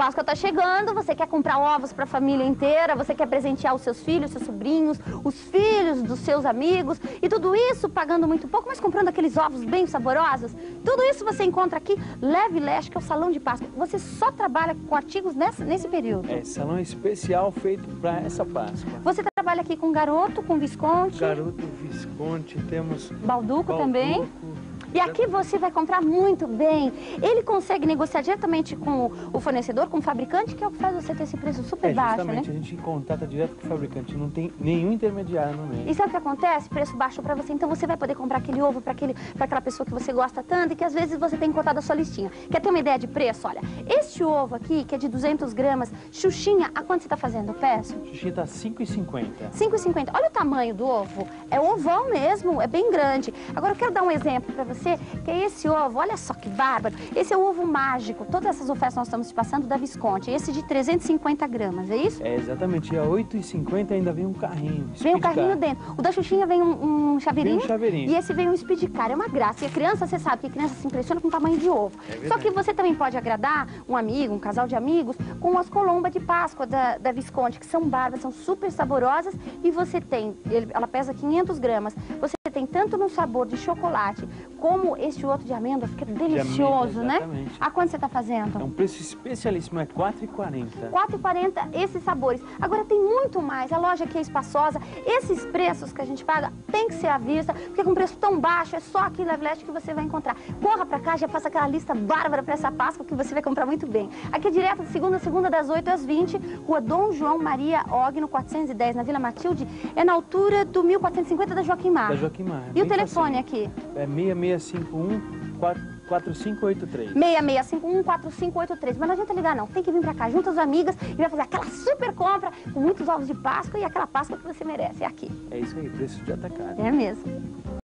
Páscoa tá chegando, você quer comprar ovos para a família inteira, você quer presentear os seus filhos, seus sobrinhos, os filhos dos seus amigos, e tudo isso pagando muito pouco, mas comprando aqueles ovos bem saborosos. Tudo isso você encontra aqui, Leve Leste, que é o Salão de Páscoa. Você só trabalha com artigos nesse, nesse período. É, salão especial feito para essa Páscoa. Você trabalha aqui com garoto, com Visconti. Garoto Visconti, temos... Balduco, Balduco também. E aqui você vai comprar muito bem. Ele consegue negociar diretamente com o fornecedor, com o fabricante, que é o que faz você ter esse preço super é, baixo, né? a gente contata direto com o fabricante, não tem nenhum intermediário no meio. E sabe o que acontece? Preço baixo para você, então você vai poder comprar aquele ovo para aquela pessoa que você gosta tanto e que às vezes você tem contado a sua listinha. Quer ter uma ideia de preço? Olha, este ovo aqui, que é de 200 gramas, Xuxinha, a quanto você está fazendo? Peço? Xuxinha tá 5,50. 5,50. Olha o tamanho do ovo. É ovão mesmo, é bem grande. Agora eu quero dar um exemplo para você, que é esse ovo, olha só que bárbaro. Esse é o ovo mágico. Todas essas ofertas nós estamos te passando da Visconti. Esse de 350 gramas, é isso? É, exatamente. E a 8,50 ainda vem um carrinho. Vem um carrinho dentro. O da Xuxinha vem um, um chaveirinho. Vem um chaveirinho. E esse vem um speed car. É uma graça. E a criança, você sabe que a criança se impressiona com o tamanho de ovo. É só que você também pode agradar um amigo, um casal de amigos, com as colombas de Páscoa da, da Visconti, que são bárbaras, são super saborosas. E você tem, ela pesa 500 gramas. Você tem tanto no sabor de chocolate como esse outro de amêndoa, fica delicioso, né? A quanto você está fazendo? É um preço especialíssimo, é R$ 4,40. R$ 4,40 esses sabores. Agora tem muito mais, a loja aqui é espaçosa. Esses preços que a gente paga tem que ser à vista, porque com preço tão baixo é só aqui na Leste que você vai encontrar. Corra para cá, já faça aquela lista bárbara para essa Páscoa que você vai comprar muito bem. Aqui é direto de segunda a segunda das 8 às 20, Rua Dom João Maria Ogno 410, na Vila Matilde, é na altura do 1450 da Joaquim Mar. Da Joaquim E o telefone facinho. aqui? É 6651 4583. 6651 4583. Mas não adianta ligar não, tem que vir pra cá junto as amigas e vai fazer aquela super compra com muitos ovos de Páscoa e aquela Páscoa que você merece. É aqui. É isso aí, preço de atacado. É mesmo.